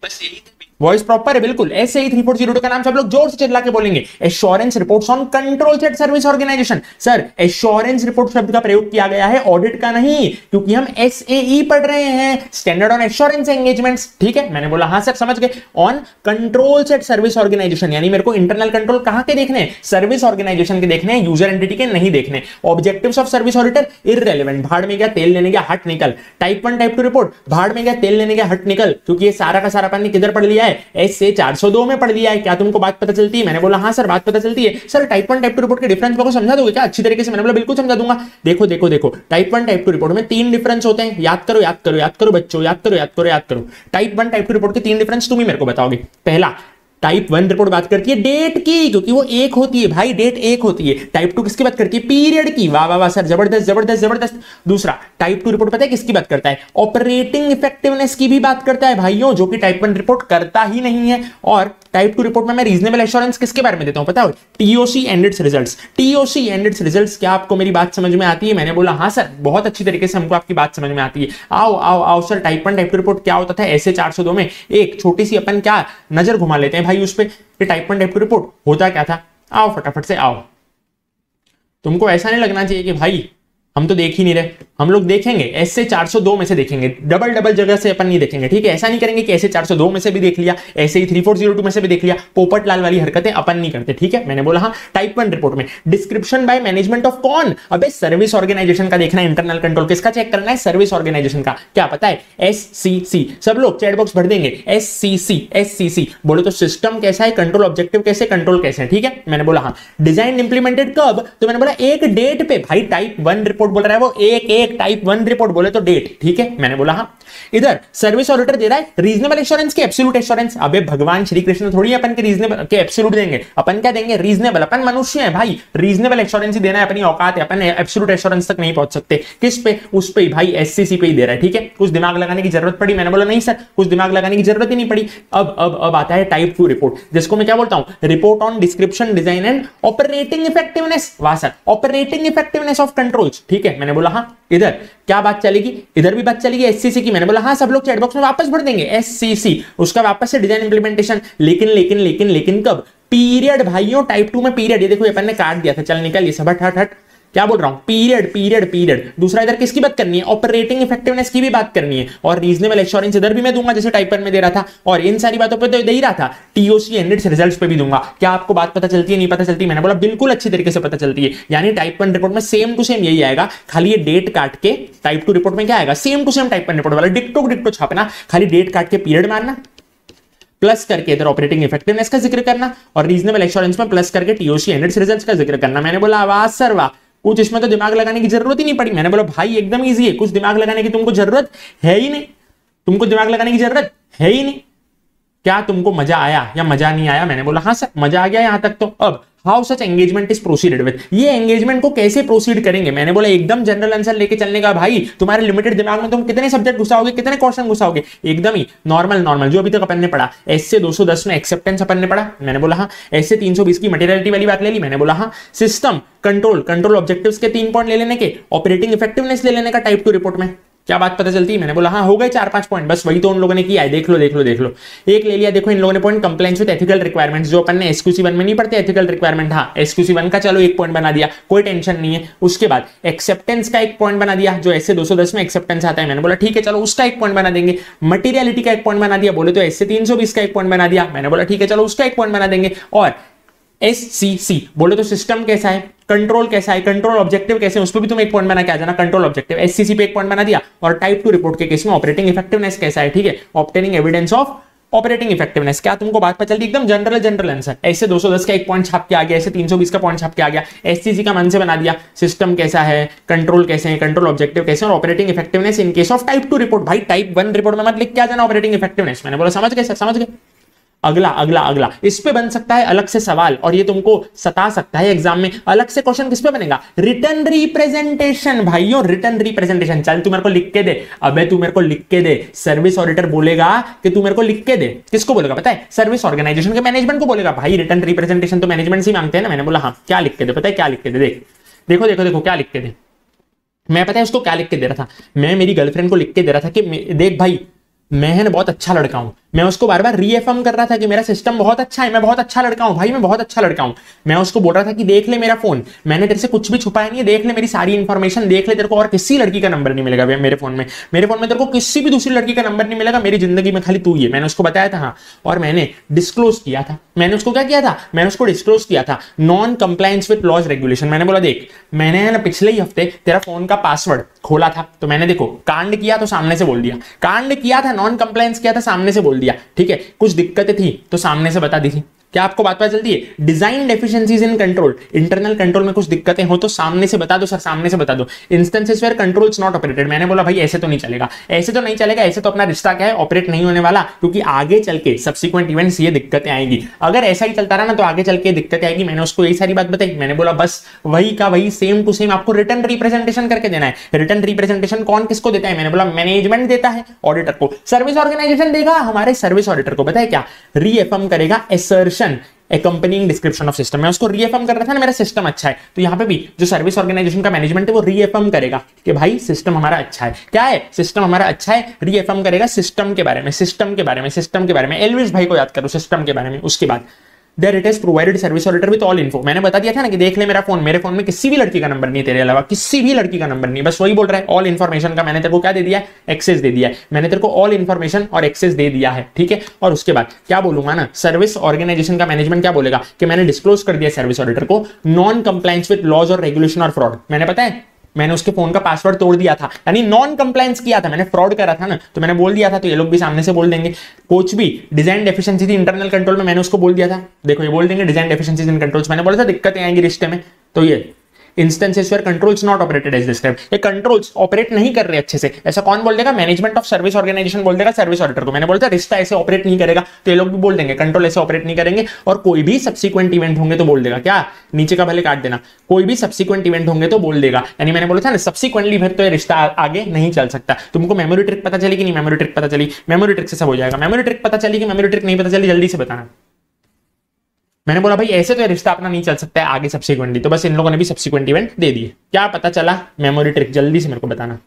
बस यही वॉइस प्रॉपर है, बिल्कुल। ऐसे ही थ्री फोर ज़ीरो का नाम सब लोग ज़ोर से चिल्ला के बोलेंगे। Assurance reports on controls at service organization sir assurance report शब्द का प्रयोग किया गया है ऑडिट का नहीं, क्योंकि हम एस e पढ़ रहे हैं। स्टैंडर्ड ऑन एश्योरेंस एंगेजमेंट ठीक है? मैंने बोला हाँ सर समझ गए। On controls at service organization यानी मेरे को इंटरनल कंट्रोल कहाँ के देखने सर्विस ऑर्गेनाइजेशन के देखने यूज़र एंटिटी के नहीं देखने objective of service auditor irrelevant भाड़ में गया, तेल लेने गया, हट निकल। Type one type two report भाड़ में गया, तेल लेने गया, हट निकल। क्योंकि ये सारा का सारा पानी किधर पढ़ लिया है? एस से चार सौ दो में पढ़ लिया है। क्या तुमको बात पता चलती है? मैंने बोला हाँ सर, बात पता चलती है। Sir type one type two report के डिफरेंस को समझा दोगे क्या? अच्छी तरीके से, मैंने बोला, बिल्कुल समझा दूँगा। देखो देखो देखो type one type two report में तीन डिफरेंस होते हैं। याद करो याद करो याद करो बच्चों, याद करो याद करो याद करो। Type one type two report के तीन डिफरेंस तुम ही मेरे को बताओगे। पहला टाइप वन रिपोर्ट बात करती है डेट की, क्योंकि वो एक होती है भाई डेट एक होती है। टाइप टू किसकी बात करती है? पीरियड की। वाह वाह वाह सर ज़बरदस्त ज़बरदस्त ज़बरदस्त। दूसरा टाइप टू रिपोर्ट पता है किसकी बात करता है? ऑपरेटिंग इफेक्टिवनेस की भी बात करता है भाइयों, जो कि टाइप वन रिपोर्ट करता ही नहीं है। और टाइप टू रिपोर्ट में मैं रीजनेबल एश्योरेंस किसके बारे में देता हूँ, पता हो? TOC and its results TOC and its results क्या आपको मेरी बात समझ में आती है? मैंने बोला हाँ सर बहुत अच्छी तरीके से हमको आपकी बात समझ में आती है। आओ आओ आओ sir type one type two report क्या होता था? ऐसे चार में एक छोटी सी अपन क्या नज़र घुमा लेते हैं भाई, उस पर type one type two report होता क्या था? आओ फटाफट से आओ। तुमको ऐसा नहीं लगना चाहिए कि भाई, हम तो देख ही नहीं रहे। हम लोग देखेंगे एस से 402 में से देखेंगे डबल डबल जगह से अपन नहीं देखेंगे, ठीक है? ऐसा नहीं करेंगे कि ऐसे 402 में से भी देख लिया ऐसे ही 3402 में से भी देख लिया, पोपट लाल वाली हरकतें अपन नहीं करते, ठीक है? मैंने बोला हाँ टाइप वन रिपोर्ट में। डिस्क्रिप्शन बाय मैनेजमेंट ऑफ़ कौन? अब सर्विस ऑर्गेनाइजेशन का देखना इंटरनल कंट्रोल किसका चेक करना है? सर्विस ऑर्गेनाइजेशन का। क्या पता है? एससीसी सब लोग चैट बॉक्स भर देंगे एस सी बोले तो सिस्टम कैसा है? कंट्रोल ऑब्जेक्टिव कैसे? कंट्रोल कैसे है? ठीक है? मैंने बोला हाँ। डिज़ाइन इंप्लीमेंटेड कब? तो मैंने बोला, एक डेट पे। भाई टाइप वन रिपोर्ट बोल रहा है वो, एक एक। टाइप वन रिपोर्ट बोले तो डेट ठीक है? मैंने बोला हाँ। इधर सर्विस ऑडिटर दे रहा है रीजनेबल एश्योरेंस के एब्सोल्यूट एश्योरेंस अबे भगवान श्री कृष्ण थोड़ी अपन के रीजनेबल के एब्सोल्यूट देंगे। अपन क्या देंगे? रीजनेबल अपन मनुष्य है भाई। रीजनेबल एश्योरेंस ही देना है अपनी औकात है, अपन एब्सोल्यूट एश्योरेंस तक नहीं पहुँच सकते। किस पे? उस पे भाई एससीसी पे ही दे रहा है, ठीक है? कुछ दिमाग लगाने की ज़रूरत पड़ी, मैंने बोला, नहीं सर, कुछ दिमाग लगाने की ज़रूरत ही नहीं पड़ी। अब अब अब आता है टाइप टू रिपोर्ट जिसको मैं क्या बोलता हूँ? Report on description design and operating effectiveness वाह sir operating effectiveness of controls ठीक है? मैंने बोला हाँ इधर, क्या बात चलेगी? इधर भी बात चलेगी एससीसी की, मैंने हाँ सब लोग चैटबॉक्स में वापस भर देंगे। S, C C. उसका वापस से डिज़ाइन इंप्लीमेंटेशन लेकिन लेकिन लेकिन लेकिन कब? पीरियड भाइयों टाइप टू में पीरियड ये देखो अपन ने काट दिया था। चल, निकल, ये सब। हट हट हट। क्या बोल रहा हूँ? पीरियड पीरियड पीरियड दूसरा इधर किसकी बात करनी है? ऑपरेटिंग इफेक्टिवनेस की भी बात करनी है। और रीजनेबल एश्योरेंस इधर भी मैं दूँगा, जैसे टाइपर में दे रहा था। और इन सारी बातों पर तो दे ही रहा था। टीओसी एंड इट्स रिजल्ट्स पे भी दूँगा। क्या आपको बात पता चलती है? नहीं पता चलती। मैंने बोला, बिल्कुल अच्छी तरीके से पता चलती है। यानी टाइप वन रिपोर्ट में सेम टू सेम यही आएगा। खाली ये डेट काट के टाइप टू रिपोर्ट में क्या आएगा? Same to same type one report वाला। डिक्टो डिक्टो छापना। खाली डेट काट के पीरियड मारना। प्लस करके इधर ऑपरेटिंग इफेक्टिवनेस का ज़िक्र करना। और रीजनेबल एश्योरेंस में प्लस करके टीओसी एंड इट्स रिजल्ट्स का ज़िक्र करना। मैंने बोला आवाज़ सरवा कुछ इसमें तो दिमाग लगाने की ज़रूरत ही नहीं पड़ी। मैंने बोला, भाई, एकदम ईजी है। कुछ दिमाग लगाने की तुमको ज़रूरत है ही नहीं। तुमको दिमाग लगाने की ज़रूरत है ही नहीं। क्या तुमको मज़ा आया या मज़ा नहीं आया? मैंने बोला हाँ सर, मज़ा आ गया यहाँ तक तो। अब how such engagement is proceeded with ये एंगेजमेंट को कैसे प्रोसीड करेंगे? मैंने बोला, एकदम जनरल आंसर लेके चलने का भाई, तुम्हारे लिमिटेड दिमाग में तुम कितने सब्जेक्ट घुसाओगे, कितने क्वेश्चन घुसाओगे? एकदम ही नॉर्मल नॉर्मल जो अभी तक अपन ने पढ़ा। एस से 210 में एक्सेप्टेंस अपन ने पढ़ा। मैंने बोला हाँ। एस से 320 की मटेरियलिटी वाली बात ले ली। मैंने बोला हाँ। सिस्टम कंट्रोल कंट्रोल ऑब्जेक्टिव्स के तीन पॉइंट ले लेने के ऑपरेटिंग इफेक्टिवनेस ले लेने का टाइप टू रिपोर्ट में। क्या बात पता चलती है? मैंने बोला हाँ हो गए चार पाँच पॉइंट बस वही तो उन लोगों ने किया है। देख लो देख लो देख लो। एक ले लिया, देखो इन लोगों ने point complaints with ethical requirements जो अपन ने एसक्यूसी वन में नहीं पढ़ते एथिकल रिक्वायरमेंट हाँ एसक्यूसी वन का चलो एक पॉइंट बना दिया, कोई टेंशन नहीं है। उसके बाद एक्सेप्टेंस का एक पॉइंट बना दिया, जो ऐसे दो सौ दस में एक्सेप्टेंस आता है। मैंने बोला, ठीक है, चलो उसका एक पॉइंट बना देंगे। मटीरियलिटी का एक पॉइंट बना दिया, बोले तो ऐसे तीन सौ का एक पॉइंट बना दिया। मैंने बोला, ठीक है, चलो उसका एक पॉइंट बना देंगे। और एस सी सी बोले तो सिस्टम कैसा है? कंट्रोल कैसा है? कंट्रोल ऑब्जेक्टिव कैसे उस पर भी तुम एक पॉइंट बना के आ जाना control objective S C C पे एक पॉइंट बना दिया। और टाइप टू रिपोर्ट के केस में ऑपरेटिंग इफेक्टिवनेस कैसा है? ठीक है? Obtaining evidence of operating effectiveness क्या तुमको बात पता चलती एकदम जनरल जनरल आंसर ऐसे 210 का एक पॉइंट छाप के आ गया, ऐसे 320 का पॉइंट छाप के आ गया। एससीसी का मन से बना दिया। सिस्टम कैसा है? कंट्रोल कैसे है? कंट्रोल ऑब्जेक्टिव कैसे और operating effectiveness in case of type two report भाई टाइप वन रिपोर्ट में मत लिख जाना ऑपरेटिंग इफेक्टिवनेस मैंने बोला, समझ गए सर समझ गए? अगला अगला अगला। इस पे बन सकता है अलग से सवाल और ये तुमको सता सकता है एग्ज़ाम में। अलग से क्वेश्चन किस पे बनेगा? रिटर्न रिप्रेजेंटेशन भाइयों रिटर्न रिप्रेजेंटेशन चल, तू मेरे को लिख के दे। अबे, तू मेरे को लिख के दे। सर्विस ऑडिटर बोलेगा कि तू मेरे को लिख के दे। किसको बोलेगा, पता है? सर्विस ऑर्गेनाइजेशन के मैनेजमेंट को बोलेगा। भाई रिटर्न रिप्रेजेंटेशन तो मैनेजमेंट से मांगते हैं ना? मैंने बोला हाँ क्या लिख के दे? पता है, क्या लिख के दे? देख। देखो देखो देखो, क्या लिख के दे। मैं, पता है, उसको क्या लिख के दे रहा था? मैं मेरी गर्लफ्रेंड को लिख के दे रहा था कि देख भाई मैं है ना बहुत अच्छा लड़का हूँ। मैं उसको बार बार रीएफर्म कर रहा था कि मेरा सिस्टम बहुत अच्छा है, मैं बहुत अच्छा लड़का हूँ। भाई, मैं बहुत अच्छा लड़का हूँ। मैं उसको बोल रहा था कि देख ले मेरा फ़ोन मैंने तेरे से कुछ भी छुपाया नहीं है। देख ले मेरी सारी इन्फॉर्मेशन देख ले तेरे को और किसी लड़की का नंबर नहीं मिलेगा मेरे फ़ोन में। मेरे फ़ोन में तेरे को किसी भी दूसरी लड़की का नंबर नहीं मिलेगा। मेरी ज़िंदगी में खाली तू ही है। मैंने उसको बताया था हाँ। और मैंने डिस्क्लोज किया था। मैंने उसको क्या किया था? मैंने उसको डिस्क्लोज किया था। Non compliance with laws regulation मैंने बोला, देख, मैंने ना पिछले ही हफ़्ते तेरा फ़ोन का पासवर्ड खोला था तो मैंने देखो, कांड किया तो सामने से बोल दिया। कांड किया था नॉन कंप्लायंस किया था, सामने से बोल दिया। ठीक है, कुछ दिक्कतें थी तो सामने से बता दी थी क्या आपको बात पता चलती है? Design deficiencies in control internal control में कुछ दिक्कतें हो तो सामने से बता दो, सर, सामने से बता दो। Instances where controls not operated मैंने बोला, भाई, ऐसे तो नहीं चलेगा। ऐसे तो नहीं चलेगा, ऐसे तो अपना रिश्ता क्या है? ऑपरेट नहीं होने वाला, क्योंकि आगे चल के सब्सिक्वेंट इवेंट्स ये दिक्कतें आएँगी। अगर ऐसा ही चलता रहा ना तो आगे चल के दिक्कतें आएगी। मैंने उसको यही सारी बात बताई। मैंने बोला, बस, वही का वही सेम टू सेम आपको रिटर्न रिप्रेजेंटेशन करके देना है। रिटर्न रिप्रेजेंटेशन कौन किसको देता है? मैंने बोला मैनेजमेंट देता है ऑडिटर को। सर्विस ऑर्गेनाइजेशन देगा, हमारे सर्विस ऑडिटर को। बताए क्या? रीएफर्म करेगा assertion company description of system मैं उसको रीएफर्म कर रहा था ना, मेरा सिस्टम अच्छा है। तो यहाँ पे भी जो सर्विस ऑर्गेनाइजेशन का मैनेजमेंट है, वो रीएफर्म करेगा कि भाई सिस्टम हमारा अच्छा है। क्या है? सिस्टम हमारा अच्छा है रीएफर्म करेगा सिस्टम के बारे में सिस्टम के बारे में सिस्टम के बारे में। एलविश भाई को याद करो सिस्टम के बारे में, उसके बाद। There it is provided service auditor with all info मैंने बता दिया था ना कि देख ले मेरा फ़ोन मेरे फ़ोन में किसी भी लड़की का नंबर नहीं, तेरे अलावा किसी भी लड़की का नंबर नहीं। बस वही बोल रहा है ऑल इन्फॉर्मेशन का मैंने तेरे को क्या दे दिया एक्सेस दे दिया है। मैंने तेरे को ऑल इन्फॉर्मेशन और एक्सेस दे दिया है, ठीक है? और उसके बाद क्या बोलूँगा ना सर्विस ऑर्गेनाइजेशन का मैनेजमेंट क्या बोलेगा? कि मैंने डिस्क्लोज कर दिया सर्विस ऑडिटर को नॉन कंप्लायंस विद लॉज और रेगुलेशन और फ्रॉड मैंने पता है? मैंने उसके फ़ोन का पासवर्ड तोड़ दिया था। यानी नॉन कंप्लायंस किया था। मैंने फ्रॉड करा था ना तो मैंने बोल दिया था तो ये लोग भी सामने से बोल देंगे। कोच भी डिज़ाइन डेफिशिएंसी थी इंटरनल कंट्रोल में, मैंने उसको बोल दिया था। देखो, ये बोल देंगे डिज़ाइन डेफिशिएंसी इन कंट्रोल्स मैंने बोला था, दिक्कतें आएँगी रिश्ते में। तो ये instances where controls not operated as describe ये कंट्रोल्स ऑपरेट नहीं कर रहे अच्छे से। ऐसा कौन बोल देगा? मैनेजमेंट ऑफ़ सर्विस ऑर्गेनाइजेशन बोल देगा सर्विस ऑडिटर को। मैंने बोलता रिश्ता ऐसे ऑपरेट नहीं करेगा तो ये लोग भी बोल देंगे कंट्रोल ऐसे ऑपरेट नहीं करेंगे, और कोई भी सब्सिक्वेंट इवेंट होंगे तो बोल देगा। क्या? नीचे का भले काट देना। कोई भी सब्सिक्वेंट इवेंट होंगे तो बोल देगा। यानी मैंने बोला था ना सब्सिक्वेंटली फिर तो ये रिश्ता आगे नहीं चल सकता। तुमको मेमोरी ट्रिक पता चली कि नहीं? मेमोरी ट्रिक पता चली। मेमोरी ट्रिक से सब हो जाएगा। मेमोरी ट्रिक पता चली कि मेमोरी ट्रिक नहीं पता चली? जल्दी से बताना। मैंने बोला, भाई, ऐसे तो रिश्ता अपना नहीं चल सकता है, आगे सब्सिक्वेंटली तो बस इन लोगों ने भी सब्सिक्वेंट इवेंट दे दिए। क्या पता चला मेमोरी ट्रिक जल्दी से मेरे को बताना।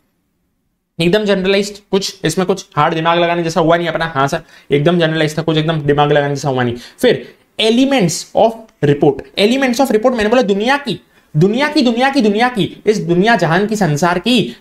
एकदम जनरलाइज्ड कुछ, इसमें कुछ हार्ड दिमाग लगाने जैसा हुआ नहीं अपना। हाँ सर, एकदम जनरलाइज था, कुछ एकदम दिमाग लगाने जैसा हुआ नहीं। फिर elements of report elements of report मैंने बोला, दुनिया की दुनिया की दुनिया की दुनिया की, इस दुनिया जहान की, संसार की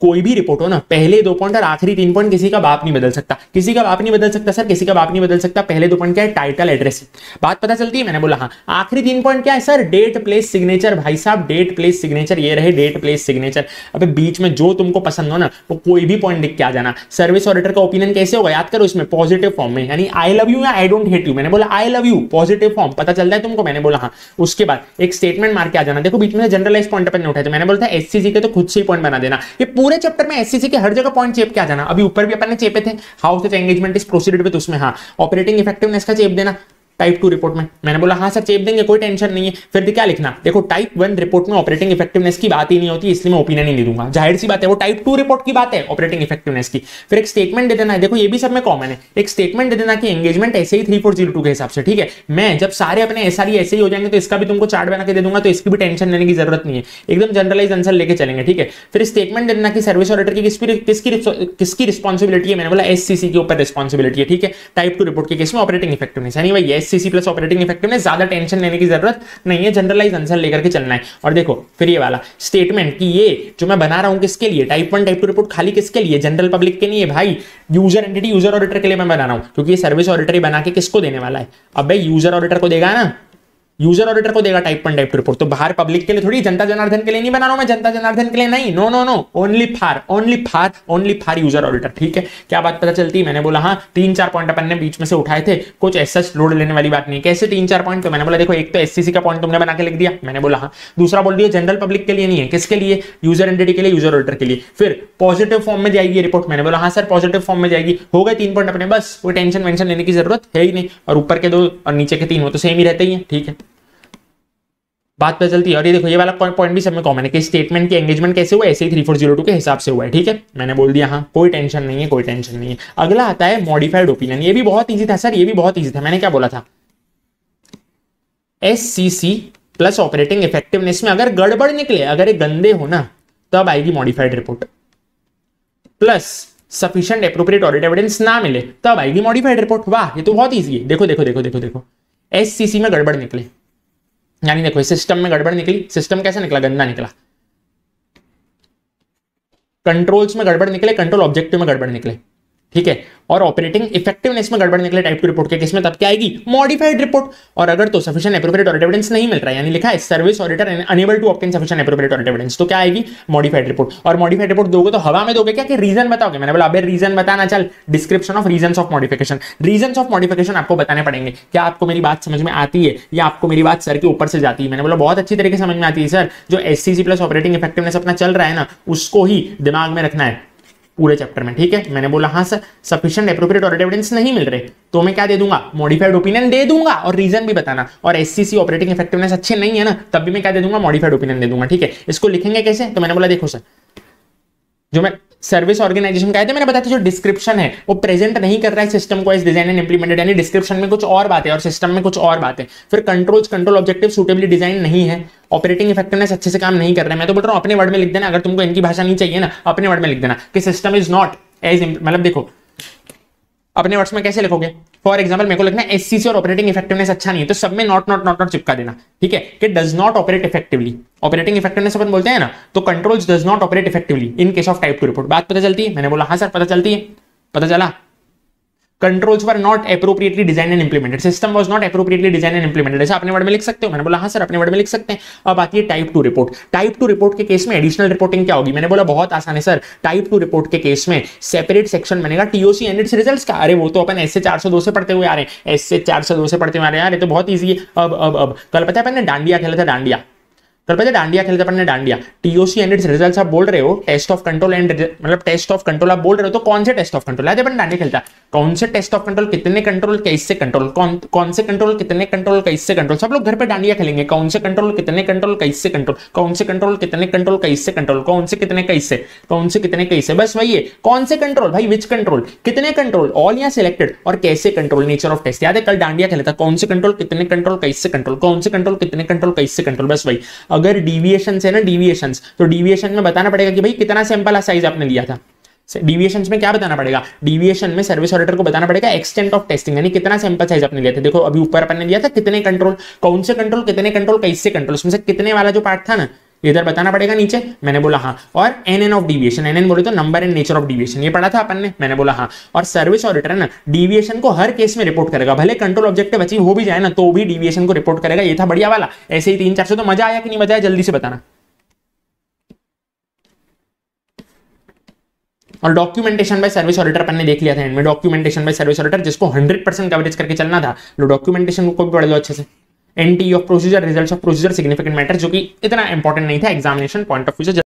कोई भी रिपोर्ट हो ना, पहले दो पॉइंट और आखिरी तीन पॉइंट किसी का बाप नहीं बदल सकता। किसी का बाप नहीं बदल सकता सर किसी का बाप नहीं बदल सकता, पहले दो पॉइंट क्या है? टाइटल एड्रेस बात पता चलती है? मैंने बोला हाँ। आखिरी तीन पॉइंट क्या है सर डेट प्लेस सिग्नेचर भाई साहब डेट प्लेस सिग्नेचर ये रहे डेट प्लेस सिग्नेचर अब बीच में जो तुमको पसंद हो ना, वो कोई भी पॉइंट लिख के आ जाना। सर्विस ऑडिटर का ओपिनियन कैसे होगा? याद करो इसमें पॉजिटिव फॉर्म में। यानी आई लव यू या आई डोंट हेट यू मैंने बोला I love you positive form पता चलता है तुमको? मैंने बोला हाँ। उसके बाद एक स्टेटमेंट मार के आ जाना। देखो, बीच में जनरलाइज पॉइंट अपन उठाए तो मैंने बोला था एससीसी के तो खुद से ही पॉइंट बना देना। ये पूरे चैप्टर में एससीसी के हर जगह पॉइंट चेप के आ जाना? अभी ऊपर भी अपन ने चेपे थे। House of engagement is proceeded with उसमें हाँ। ऑपरेटिंग इफेक्टिवनेस का चेप देना। टाइप टू रिपोर्ट में। मैंने बोला हाँ सर, चेप देंगे, कोई टेंशन नहीं है। फिर भी क्या लिखना? देखो टाइप वन रिपोर्ट में ऑपरेटिंग इफेक्टिवनेस की बात ही नहीं होती, इसलिए मैं ओपिनियन ही नहीं दूँगा। ज़ाहिर सी बात है, वो टाइप टू रिपोर्ट की बात है ऑपरेटिंग इफेक्टिवनेस की। फिर एक स्टेटमेंट दे देना है। देखो, ये भी सब में कॉमन है। एक स्टेटमेंट दे देना कि एंगेजमेंट ऐसे ही थ्री फोर ज़ीरो टू के हिसाब से, ठीक है? मैं जब सारे अपने एस ऐसे ही हो जाएँगे तो इसका भी तुमको चार्ट बना के दे दूँगा तो इसकी भी टेंशन लेने की ज़रूरत नहीं है। एकदम जनरलाइज आंसर लेके चलेंगे, ठीक है? फिर स्टेटमेंट देना कि सर्विस ऑडिटर की किसकी किसकी रिस्पॉन्सिबिलिटी है? मैंने बोला एससीसी के ऊपर रिस्पॉन्सिबिलिटी है, ठीक है? टाइप टू रिपोर्ट के केस में ऑपरेटिंग इफेक्टिवनेस यानी भाई एससीसी प्लस ऑपरेटिंग इफेक्टिवनेस ज़्यादा टेंशन लेने की ज़रूरत नहीं है जनरलाइज आंसर लेकर के चलना है। और देखो, फिर ये वाला स्टेटमेंट कि ये जो मैं बना रहा हूँ किसके लिए type one type two report खाली किसके लिए जनरल पब्लिक के लिए, भाई यूज़र एंटिटी यूज़र ऑडिटर के लिए मैं बना रहा हूँ, क्योंकि ये सर्विस ऑडिटर बना के किसको देने वाला है? अब भाई यूज़र ऑडिटर को देगा ना? यूज़र ऑडिटर को देगा type one type two report तो बाहर पब्लिक के लिए थोड़ी जनता जनार्दन के लिए नहीं बना रहा हूँ मैं, जनता जनार्दन के लिए नहीं। No no no only for only for only for user auditor ठीक है? क्या बात पता चलती है? मैंने बोला हाँ तीन चार पॉइंट अपन ने बीच में से उठाए थे। कुछ ऐसा लोड लेने वाली बात नहीं। कैसे तीन चार पॉइंट तो मैंने बोला, देखो, एक तो एससीसी का पॉइंट तुमने बना के लिख दिया। मैंने बोला हाँ। दूसरा बोल दिया जनरल पब्लिक के लिए नहीं है। किसके लिए? यूज़र एंटिटी के लिए यूज़र ऑडिटर के लिए। फिर पॉजिटिव फॉर्म में जाएगी रिपोर्ट मैंने बोला हाँ सर पॉजिटिव फॉर्म में जाएगी। हो गए तीन पॉइंट अपने, बस, कोई टेंशन वेंशन लेने की ज़रूरत है ही नहीं। और ऊपर के दो और नीचे के तीन हो तो सेम ही रहते ही है, ठीक है? बात पता चलती है। और ये देखो, ये वाला पॉइंट भी सब में कॉमन है कि स्टेटमेंट की एंगेजमेंट कैसे हुआ, ऐसे ही थ्री फोर ज़ीरो टू के हिसाब से हुआ है, ठीक है? मैंने बोल दिया हाँ कोई टेंशन नहीं है, कोई टेंशन नहीं है। अगला आता है मॉडिफाइड ओपिनियन ये भी बहुत ईजी था सर, ये भी बहुत ईजी था। मैंने क्या बोला था? S C C plus operating effectiveness में अगर गड़बड़ निकले, अगर ये गंदे हो ना, तब आएगी modified report plus sufficient appropriate audit evidence ना मिले, तब आएगी मॉडिफाइड रिपोर्ट वाह, ये तो बहुत ईजी है। देखो देखो देखो देखो देखो। एससीसी में गड़बड़ निकले। यानी देखो सिस्टम में गड़बड़ निकली। सिस्टम कैसे निकला? गंदा निकला। कंट्रोल्स में गड़बड़ निकले कंट्रोल ऑब्जेक्टिव में गड़बड़ निकले। ठीक है? और ऑपरेटिंग इफेक्टिवनेस में गड़बड़ निकले टाइप टू रिपोर्ट के केस में, तब क्या आएगी? मॉडिफाइड रिपोर्ट और अगर तो सफिशिएंट एप्रोप्रिएट ऑडिट एविडेंस नहीं मिल रहा है, यानी लिखा है service auditor unable to obtain sufficient appropriate audit evidence तो क्या आएगी? मॉडिफाइड रिपोर्ट और मॉडिफाइड रिपोर्ट दोगे तो हवा में दोगे क्या? कि रीजन बताओगे? मैंने बोला, अबे रीजन बताना, चल। Description of reason of modification reason of modification आपको बताने पड़ेंगे। क्या आपको मेरी बात समझ में आती है? या आपको मेरी बात सर के ऊपर से जाती है? मैंने बोला, बहुत अच्छी तरीके समझ में आती है, सर। जो एससीसी प्लस ऑपरेटिंग इफेक्टिवनेस अपना चल रहा है ना, उसको ही दिमाग में रखना है। पूरे चैप्टर में, ठीक है? मैंने बोला हाँ सर सफिशिएंट एप्रोप्रिएट और एविडेंस नहीं मिल रहे तो मैं क्या दे दूँगा? मॉडिफाइड ओपिनियन दे दूँगा और रीजन भी बताना। और एससीसी ऑपरेटिंग इफेक्टिवनेस अच्छे नहीं है ना, तब भी मैं क्या दे दूँगा? मॉडिफाइड ओपिनियन दे दूँगा, ठीक है? इसको लिखेंगे कैसे? तो मैंने बोला, देखो सर, जो मैं सर्विस ऑर्गेनाइजेशन का है मैंने बताया था, जो डिस्क्रिप्शन है, वो प्रेजेंट नहीं कर रहा है सिस्टम को डिज़ाइन एंड इंप्लीमेंटेड यानी डिस्क्रिप्शन में कुछ और बातें, और सिस्टम में कुछ और बातें। फिर controls control objective suitably design नहीं है। ऑपरेटिंग इफेक्टिवनेस अच्छे से काम नहीं कर रहा है। मैं तो बोल रहा हूँ, अपने वर्ड में लिख देना, अगर तुमको इनकी भाषा नहीं चाहिए ना, अपने वर्ड में लिख देना कि सिस्टम इज़ नॉट एज मतलब देखो, अपने वर्ड्स में कैसे लिखोगे? फॉर एग्ज़ाम्पल मेरे को लिखना है एससीसी और ऑपरेटिंग इफेक्टिवनेस अच्छा नहीं है तो सब में नॉट नॉट नॉट नॉट चिपका देना, ठीक है? कि does not operate effectively operating effectiveness अपन बोलते हैं ना तो controls does not operate effectively in case of type two report बात पता चलती है? मैंने बोला हाँ सर, पता चलती है। पता चला? Controls were not appropriately design and implemented system was not appropriately design and implemented ऐसा अपने वर्ड में लिख सकते हो? मैंने बोला हाँ सर अपने वर्ड में लिख सकते हैं। अब आती है type two report type two report के केस में एडिशनल रिपोर्टिंग क्या होगी? मैंने बोला, बहुत आसान है सर टाइप टू रिपोर्ट के केस में सेपरेट सेक्शन बनेगा टीओसी एंड इट्स रिजल्ट्स का. अरे, वो तो अपन एस से चार सौ दो से पढ़ते हुए आ रहे हैं। एस से चार सौ दो से पढ़ते हुए आ रहे हैं। तो बहुत ईजी है। अब अब अब, कल पता है अपन डांडिया खेला था, डांडिया। कल पहले डांडिया खेलते अपन dandiya TOC and its results आप बोल रहे हो टेस्ट ऑफ़ कंट्रोल एंड मतलब टेस्ट ऑफ़ कंट्रोल आप बोल रहे हो तो कौन से टेस्ट ऑफ़ कंट्रोल आज अपन डांडिया खेलता कौन से टेस्ट ऑफ़ कंट्रोल कितने कंट्रोल कैसे कंट्रोल कौन कौन से कंट्रोल कितने कंट्रोल कैसे कंट्रोल सब लोग घर पे डांडिया खेलेंगे कौन से कंट्रोल कितने कंट्रोल कैसे कंट्रोल कौन से कंट्रोल कितने कंट्रोल कैसे कंट्रोल कौन से कितने कैसे कौन से कितने कैसे बस वही है कौन से कंट्रोल भाई विच कंट्रोल कितने कंट्रोल ऑल या सिलेक्टेड और कैसे कंट्रोल नेचर ऑफ़ टेस्ट याद है कल डांडिया खेला था कौन से कंट्रोल कितने कंट्रोल कैसे कंट्रोल कौन से कंट्रोल कितने कंट्रोल कैसे कंट्रोल बस वही अगर डिविएशन है ना डिविएशन तो डिविएशन में बताना पड़ेगा कि भाई कितना सैंपल साइज़ आपने लिया था। डिविएशन में क्या बताना पड़ेगा? डिविएशन में सर्विस ऑडिटर को बताना पड़ेगा एक्सटेंट ऑफ़ टेस्टिंग यानी कितना सैंपल साइज़ आपने लिया था। देखो, अभी ऊपर अपन लिया था कितने कंट्रोल कौन से कंट्रोल कितने कंट्रोल कैसे कंट्रोल उसमें से कितने वाला जो पार्ट था ना इधर बताना पड़ेगा नीचे? मैंने बोला हाँ। और N N of deviation N N बोले तो number and nature of deviation ये पढ़ा था अपन ने, मैंने बोला हाँ। और सर्विस ऑडिटर ना डिविएशन को हर केस में रिपोर्ट करेगा। भले कंट्रोल ऑब्जेक्टिव अचीव हो भी जाए ना तो भी डिविएशन को रिपोर्ट करेगा। ये था बढ़िया वाला। ऐसे ही तीन चार सौ तो मज़ा आया कि नहीं मज़ा आया, जल्दी से बताना। और डॉक्यूमेंटेशन बाय सर्विस ऑडिटर अपन ने देख लिया था एंड में। डॉक्यूमेंटेशन बाय सर्विस ऑडिटर जिसको 100 परसेंट कवरेज करके चलना था। डॉक्यूमेंटेशन को भी पढ़ लो अच्छे से। NT of procedure result of procedure significant matter जो कि इतना इंपॉर्टेंट नहीं था एग्जामिनेशन पॉइंट ऑफ़ व्यू से